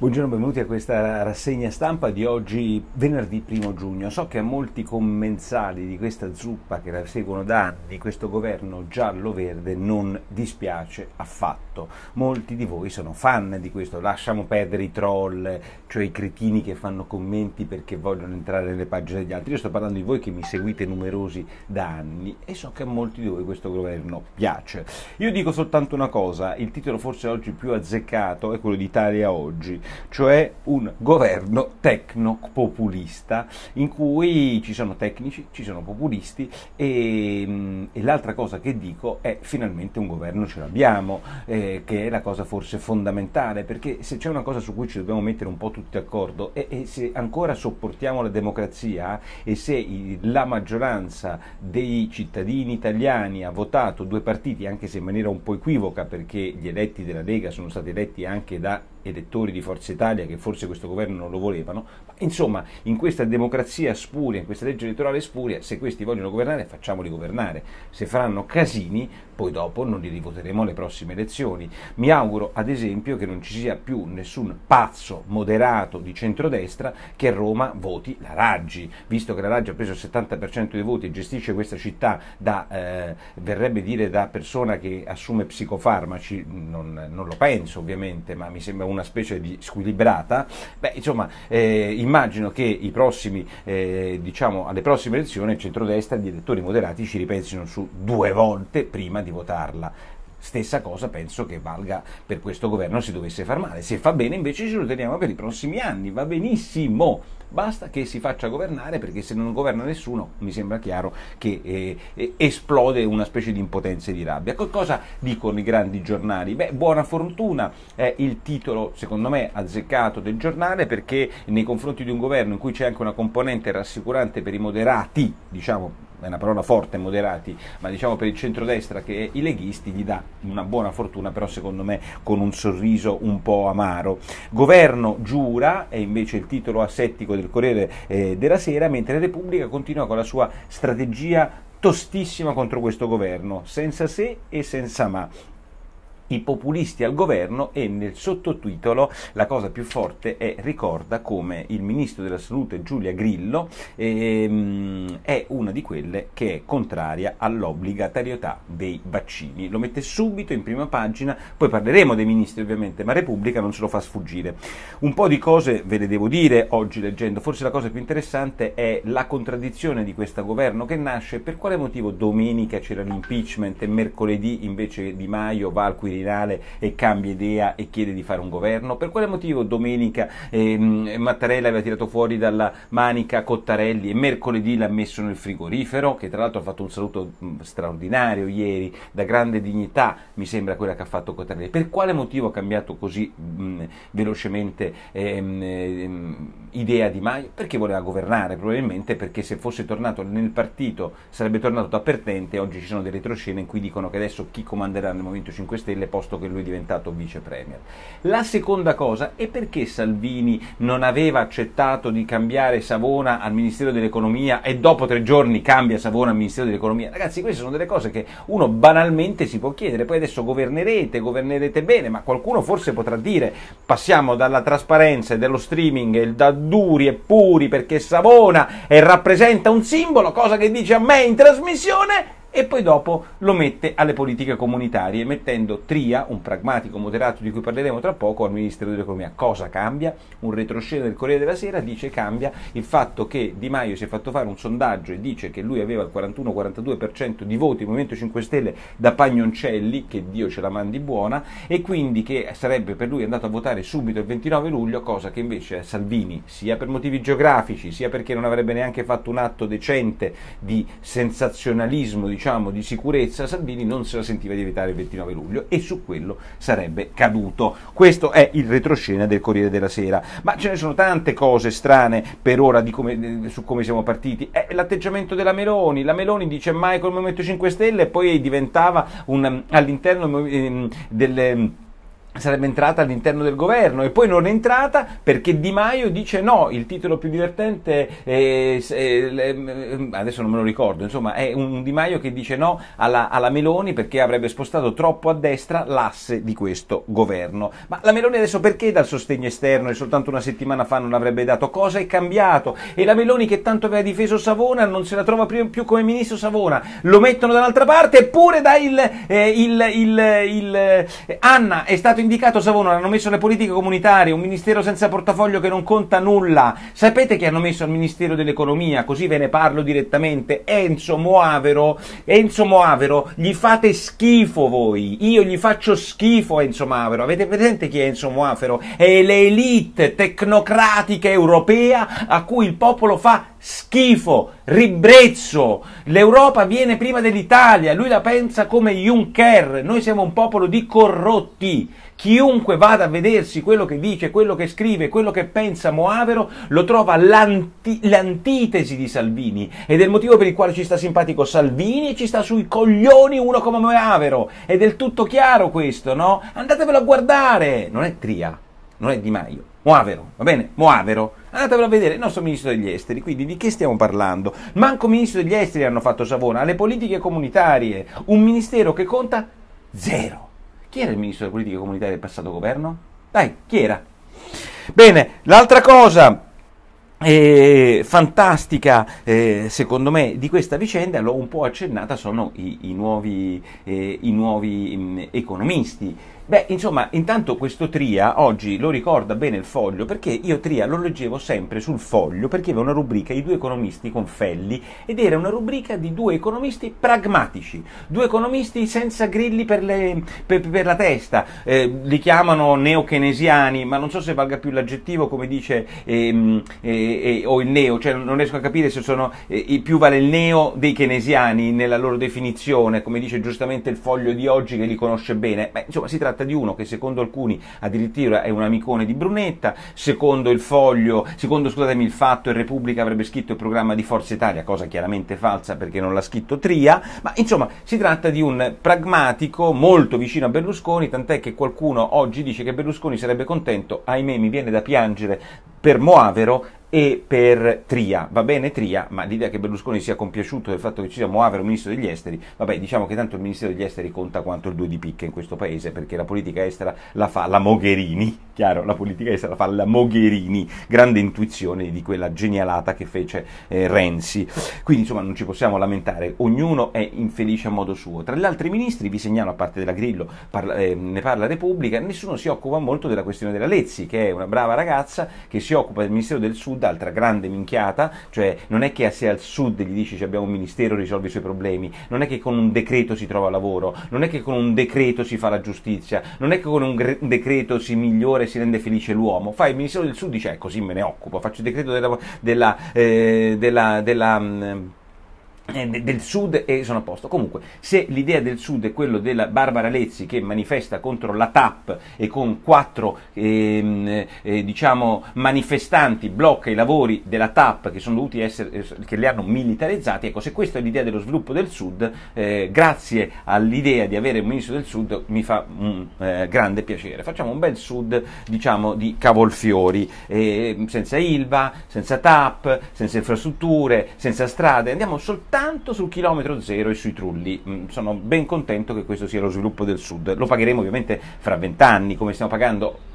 Buongiorno, benvenuti a questa rassegna stampa di oggi, venerdì 1 giugno. So che a molti commensali di questa zuppa che la seguono da anni, questo governo giallo-verde non dispiace affatto. Molti di voi sono fan di questo, lasciamo perdere i troll, cioè i cretini che fanno commenti perché vogliono entrare nelle pagine degli altri. Io sto parlando di voi che mi seguite numerosi da anni e so che a molti di voi questo governo piace. Io dico soltanto una cosa, il titolo forse oggi più azzeccato è quello di Italia Oggi cioè un governo tecno-populista in cui ci sono tecnici, ci sono populisti e, mm, e, l'altra cosa che dico è finalmente un governo ce l'abbiamo, eh, che è la cosa forse fondamentale, perché se c'è una cosa su cui ci dobbiamo mettere un po' tutti d'accordo è, è se ancora sopportiamo la democrazia e se la maggioranza dei cittadini italiani ha votato due partiti, anche se in maniera un po' equivoca, perché gli eletti della Lega sono stati eletti anche da elettori di Forza Italia che forse questo governo non lo volevano, ma insomma in questa democrazia spuria, in questa legge elettorale spuria, se questi vogliono governare facciamoli governare, se faranno casini poi dopo non li rivoteremo alle prossime elezioni. Mi auguro ad esempio che non ci sia più nessun pazzo moderato di centrodestra che a Roma voti la Raggi, visto che la Raggi ha preso il 70% dei voti e gestisce questa città da, eh, verrebbe dire da persona che assume psicofarmaci, non, non lo penso ovviamente, ma mi sembra una specie di squilibrata, beh, insomma, eh, immagino che prossimi, eh, diciamo, alle prossime elezioni il centrodestra, gli elettori moderati ci ripensino su due volte prima di votarla. Stessa cosa penso che valga per questo governo se dovesse far male. Se fa bene invece ce lo teniamo per i prossimi anni, va benissimo. Basta che si faccia governare perché se non governa nessuno mi sembra chiaro che eh, eh, esplode una specie di impotenza e di rabbia. Cosa dicono i grandi giornali? Beh, buona fortuna è il titolo secondo me azzeccato del giornale perché nei confronti di un governo in cui c'è anche una componente rassicurante per i moderati, diciamo è una parola forte, moderati, ma diciamo per il centrodestra che è i leghisti gli dà una buona fortuna, però secondo me con un sorriso un po' amaro. Governo giura, è invece il titolo asettico del Corriere eh, della Sera, mentre Repubblica continua con la sua strategia tostissima contro questo governo, senza se e senza ma i populisti al governo e nel sottotitolo la cosa più forte è ricorda come il ministro della salute Giulia Grillo ehm, è una di quelle che è contraria all'obbligatorietà dei vaccini. Lo mette subito in prima pagina, poi parleremo dei ministri ovviamente, ma Repubblica non se lo fa sfuggire. Un po' di cose ve le devo dire oggi leggendo, forse la cosa più interessante è la contraddizione di questo governo che nasce, per quale motivo domenica c'era l'impeachment e mercoledì invece Di Maio va al Quirinale Quirinale e cambia idea e chiede di fare un governo? Per quale motivo domenica ehm, Mattarella aveva tirato fuori dalla manica Cottarelli e mercoledì l'ha messo nel frigorifero, che tra l'altro ha fatto un saluto mm, straordinario ieri, da grande dignità, mi sembra quella che ha fatto Cottarelli. Per quale motivo ha cambiato così mh, mm, velocemente ehm, ehm, idea di Maio? Perché voleva governare, probabilmente perché se fosse tornato nel partito sarebbe tornato da perdente, oggi ci sono delle retroscene in cui dicono che adesso chi comanderà nel Movimento 5 Stelle posto che lui è diventato vice premier. La seconda cosa è perché Salvini non aveva accettato di cambiare Savona al Ministero dell'Economia e dopo tre giorni cambia Savona al Ministero dell'Economia. Ragazzi, queste sono delle cose che uno banalmente si può chiedere, poi adesso governerete, governerete bene, ma qualcuno forse potrà dire passiamo dalla trasparenza e dello streaming da duri e puri perché Savona rappresenta un simbolo, cosa che dice a me in trasmissione e poi dopo lo mette alle politiche comunitarie, mettendo Tria, un pragmatico moderato di cui parleremo tra poco, al Ministero dell'Economia. Cosa cambia? Un retroscena del Corriere della Sera dice cambia il fatto che Di Maio si è fatto fare un sondaggio e dice che lui aveva il 41-42% di voti, Movimento 5 Stelle da Pagnoncelli, che Dio ce la mandi buona, e quindi che sarebbe per lui andato a votare subito il 29 luglio, cosa che invece Salvini, sia per motivi geografici, sia perché non avrebbe neanche fatto un atto decente di sensazionalismo, di diciamo, di sicurezza, Salvini non se la sentiva di evitare il 29 luglio e su quello sarebbe caduto. Questo è il retroscena del Corriere della Sera. Ma ce ne sono tante cose strane per ora come, su come siamo partiti. È l'atteggiamento della Meloni. La Meloni dice mai col Movimento 5 Stelle e poi diventava un, all'interno ehm, del sarebbe entrata all'interno del governo e poi non è entrata perché Di Maio dice no, il titolo più divertente è, è, è, adesso non me lo ricordo, insomma è un Di Maio che dice no alla, alla, Meloni perché avrebbe spostato troppo a destra l'asse di questo governo. Ma la Meloni adesso perché dal sostegno esterno e soltanto una settimana fa non l'avrebbe dato? Cosa è cambiato? E la Meloni che tanto aveva difeso Savona non se la trova più come ministro Savona, lo mettono dall'altra parte eppure da il, eh, il, il, il eh, Anna è stato indicato Savona, hanno messo le politiche comunitarie, un ministero senza portafoglio che non conta nulla. Sapete che hanno messo al Ministero dell'Economia? Così ve ne parlo direttamente. Enzo Moavero, Enzo Moavero, gli fate schifo voi. Io gli faccio schifo a Enzo Moavero. Avete presente chi è Enzo Moavero? È l'elite tecnocratica europea a cui il popolo fa schifo, ribrezzo. L'Europa viene prima dell'Italia, lui la pensa come Juncker. Noi siamo un popolo di corrotti. Chiunque vada a vedersi quello che dice, quello che scrive, quello che pensa Moavero, lo trova l'anti- l'antitesi di Salvini. Ed è il motivo per il quale ci sta simpatico Salvini e ci sta sui coglioni uno come Moavero. È del tutto chiaro questo, no? Andatevelo a guardare. Non è Tria, non è Di Maio. Moavero, va bene? Moavero. Andatevelo a vedere, il nostro ministro degli esteri. Quindi di che stiamo parlando? Manco ministro degli esteri hanno fatto Savona, alle politiche comunitarie. Un ministero che conta zero. Chi era il ministro delle politiche comunitarie del passato governo? Dai, chi era? Bene, l'altra cosa eh, fantastica, eh, secondo me, di questa vicenda, l'ho un po' accennata, sono i, i nuovi, eh, i nuovi mh, mm, economisti. Beh, insomma, intanto questo Tria oggi lo ricorda bene il foglio perché io Tria lo leggevo sempre sul foglio perché aveva una rubrica i due economisti con Felli ed era una rubrica di due economisti pragmatici, due economisti senza grilli per, le, per, per la testa, eh, li chiamano neokenesiani, ma non so se valga più l'aggettivo come dice ehm, eh, eh, o il neo, cioè non riesco a capire se sono eh, più vale il neo dei keynesiani nella loro definizione, come dice giustamente il foglio di oggi che li conosce bene. Beh, insomma, si tratta tratta di uno che secondo alcuni addirittura è un amicone di Brunetta, secondo il Foglio, secondo scusatemi il Fatto e Repubblica avrebbe scritto il programma di Forza Italia, cosa chiaramente falsa perché non l'ha scritto Tria, ma insomma si tratta di un pragmatico molto vicino a Berlusconi, tant'è che qualcuno oggi dice che Berlusconi sarebbe contento, ahimè mi viene da piangere per Moavero e per Tria. Va bene Tria, ma l'idea che Berlusconi sia compiaciuto del fatto che ci sia Moavero ministro degli esteri, vabbè, diciamo che tanto il ministero degli esteri conta quanto il 2 di picche in questo paese, perché la politica estera la fa la Mogherini, chiaro, la politica estera la fa la Mogherini, grande intuizione di quella genialata che fece eh, Renzi. Quindi insomma non ci possiamo lamentare, ognuno è infelice a modo suo. Tra gli altri ministri, vi segnalo, a parte della Grillo, parla, eh, ne parla Repubblica, nessuno si occupa molto della questione della Lezzi, che è una brava ragazza che si occupa del Ministero del Sud, altra grande minchiata, cioè non è che se al Sud gli dici abbiamo un ministero risolve i suoi problemi, non è che con un decreto si trova lavoro, non è che con un decreto si fa la giustizia, non è che con un gre- decreto si migliora e si rende felice l'uomo, fai il Ministero del Sud dice eh, così me ne occupo, faccio il decreto della, della, eh, della, della mh, eh, del sud e sono a posto. Comunque, se l'idea del sud è quello della Barbara Lezzi che manifesta contro la TAP e con quattro ehm, eh, diciamo, manifestanti blocca i lavori della TAP che sono dovuti essere, eh, che li hanno militarizzati, ecco, se questa è l'idea dello sviluppo del sud, eh, grazie all'idea di avere un ministro del sud mi fa un eh, grande piacere. Facciamo un bel sud, diciamo, di cavolfiori, eh, senza ILVA, senza TAP, senza infrastrutture, senza strade, andiamo soltanto soltanto sul chilometro zero e sui trulli. Mm, sono ben contento che questo sia lo sviluppo del sud. Lo pagheremo ovviamente fra vent'anni, come stiamo pagando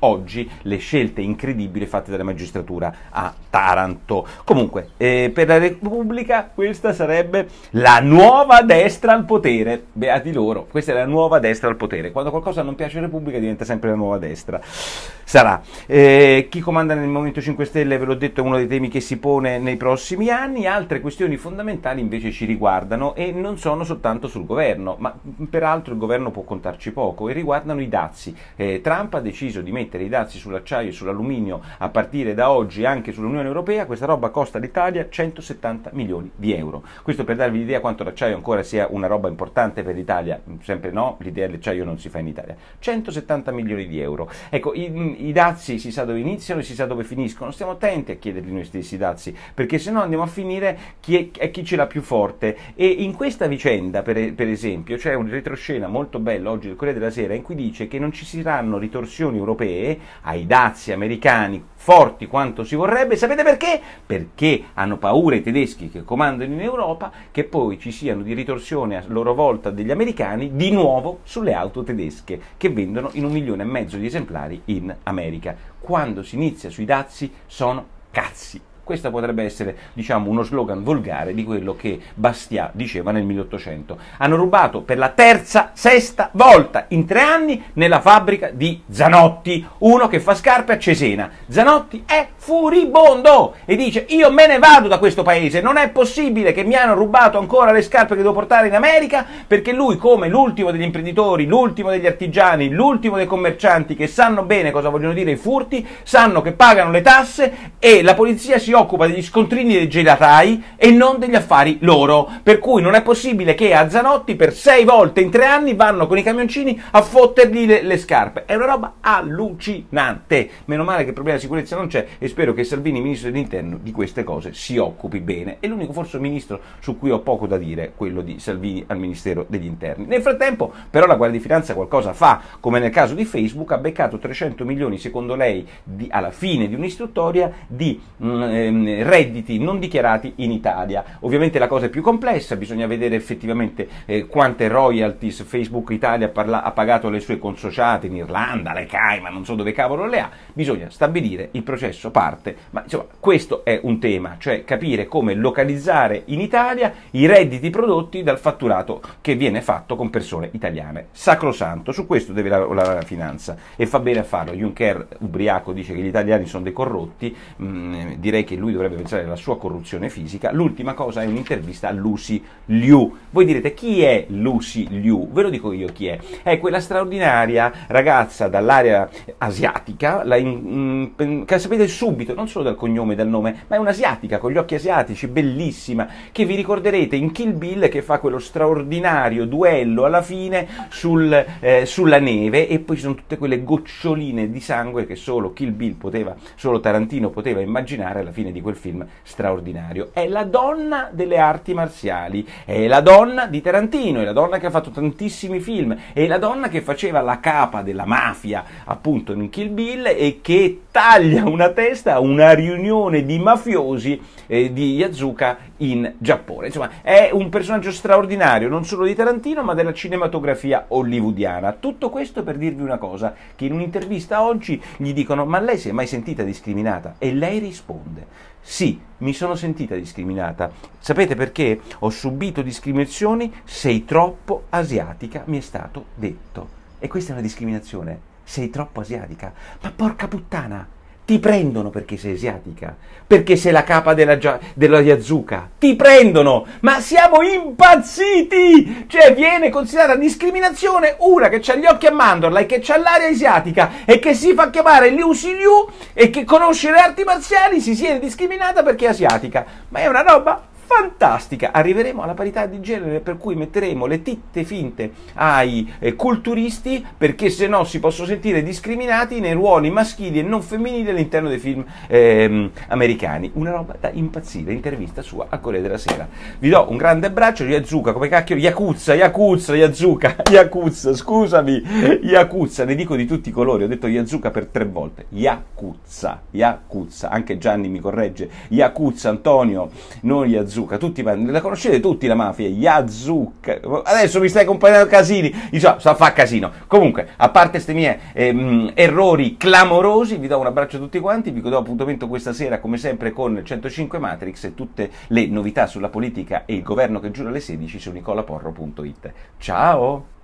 oggi le scelte incredibili fatte dalla magistratura a Taranto. Comunque, eh, per la Repubblica questa sarebbe la nuova destra al potere. Beati loro, questa è la nuova destra al potere. Quando qualcosa non piace alla Repubblica diventa sempre la nuova destra. Sarà. Eh, chi comanda nel Movimento 5 Stelle, ve l'ho detto, è uno dei temi che si pone nei prossimi anni. Altre questioni fondamentali invece ci riguardano e non sono soltanto sul governo, ma peraltro il governo può contarci poco e riguardano i dazi. Eh, Trump ha deciso di mettere i dazi sull'acciaio e sull'alluminio a partire da oggi anche sull'Unione Europea, questa roba costa all'Italia 170 milioni di euro. Questo per darvi l'idea quanto l'acciaio ancora sia una roba importante per l'Italia, sempre no, l'idea dell'acciaio non si fa in Italia. 170 milioni di euro. Ecco, in, i dazi si sa dove iniziano e si sa dove finiscono, stiamo attenti a chiederli noi stessi i dazi, perché se no andiamo a finire chi è, è chi ce l'ha più forte. E in questa vicenda, per, per esempio, c'è un retroscena molto bello oggi del Corriere della Sera in cui dice che non ci saranno ritorsioni europee ai dazi americani forti quanto si vorrebbe. Sapete perché? Perché hanno paura i tedeschi che comandano in Europa che poi ci siano di ritorsione a loro volta degli americani di nuovo sulle auto tedesche che vendono in un milione e mezzo di esemplari in America. Quando si inizia sui dazi sono cazzi. Questo potrebbe essere, diciamo, uno slogan volgare di quello che Bastiat diceva nel 1800. Hanno rubato per la terza, sesta volta in tre anni nella fabbrica di Zanotti, uno che fa scarpe a Cesena. Zanotti è furibondo e dice io me ne vado da questo paese, non è possibile che mi hanno rubato ancora le scarpe che devo portare in America perché lui come l'ultimo degli imprenditori, l'ultimo degli artigiani, l'ultimo dei commercianti che sanno bene cosa vogliono dire i furti, sanno che pagano le tasse e la polizia si occupa degli scontrini dei gelatai e non degli affari loro. Per cui non è possibile che a Zanotti per sei volte in tre anni vanno con i camioncini a fottergli le, le scarpe. È una roba allucinante. Meno male che il problema di sicurezza non c'è e spero che Salvini, ministro dell'interno, di queste cose si occupi bene. È l'unico forse ministro su cui ho poco da dire, quello di Salvini al Ministero degli Interni. Nel frattempo, però, la Guardia di Finanza qualcosa fa, come nel caso di Facebook, ha beccato 300 milioni, secondo lei, di, alla fine di un'istruttoria di mh, mm, ehm, redditi non dichiarati in Italia. Ovviamente la cosa è più complessa, bisogna vedere effettivamente eh, quante royalties Facebook Italia parla- ha pagato alle sue consociate in Irlanda, le Cayman, non so dove cavolo le ha, bisogna stabilire il processo parte, ma insomma questo è un tema, cioè capire come localizzare in Italia i redditi prodotti dal fatturato che viene fatto con persone italiane. Sacrosanto, su questo deve lavorare la finanza e fa bene a farlo. Juncker ubriaco dice che gli italiani sono dei corrotti, mm, direi che lui dovrebbe pensare alla sua corruzione fisica. L'ultima cosa è un'intervista a Lucy Liu. Voi direte chi è Lucy Liu? Ve lo dico io chi è. È quella straordinaria ragazza dall'area asiatica, la in, in, che sapete subito, non solo dal cognome e dal nome, ma è un'asiatica con gli occhi asiatici, bellissima, che vi ricorderete in Kill Bill che fa quello straordinario duello alla fine sul, eh, sulla neve e poi ci sono tutte quelle goccioline di sangue che solo Kill Bill poteva, solo Tarantino poteva immaginare alla fine di quel film straordinario. È la donna delle arti marziali, è la donna di Tarantino, è la donna che ha fatto tantissimi film, è la donna che faceva la capa della mafia appunto in Kill Bill e che taglia una testa a una riunione di mafiosi eh, di Yazuka in Giappone. Insomma, è un personaggio straordinario non solo di Tarantino ma della cinematografia hollywoodiana. Tutto questo per dirvi una cosa, che in un'intervista oggi gli dicono ma lei si è mai sentita discriminata? E lei risponde sì, mi sono sentita discriminata. Sapete perché? Ho subito discriminazioni, sei troppo asiatica, mi è stato detto. E questa è una discriminazione. Sei troppo asiatica. Ma porca puttana! Ti prendono perché sei asiatica, perché sei la capa della, della Yazuka, ti prendono, ma siamo impazziti! Cioè viene considerata discriminazione una che ha gli occhi a mandorla e che ha l'aria asiatica e che si fa chiamare Liu Si Liu e che conosce le arti marziali si siede discriminata perché è asiatica, ma è una roba fantastica. Arriveremo alla parità di genere per cui metteremo le titte finte ai eh, culturisti perché se no si possono sentire discriminati nei ruoli maschili e non femminili all'interno dei film ehm, americani. Una roba da impazzire. Intervista sua a Corriere della Sera. Vi do un grande abbraccio. Yazuka, come cacchio? Yakuzza, Yakuzza, Yazuka, Yakuzza, scusami. Yakuzza, ne dico di tutti i colori. Ho detto Yazuka per tre volte. Yakuzza, Yakuzza. Anche Gianni mi corregge. Yakuzza, Antonio, non Yazuka. Yazuka, tutti, la conoscete tutti la mafia, Yazuka, adesso mi stai accompagnando casini, diciamo, sa fa casino. Comunque, a parte questi miei ehm, errori clamorosi, vi do un abbraccio a tutti quanti, vi do appuntamento questa sera come sempre con 105 Matrix e tutte le novità sulla politica e il governo che giura alle 16 su nicolaporro.it. Ciao!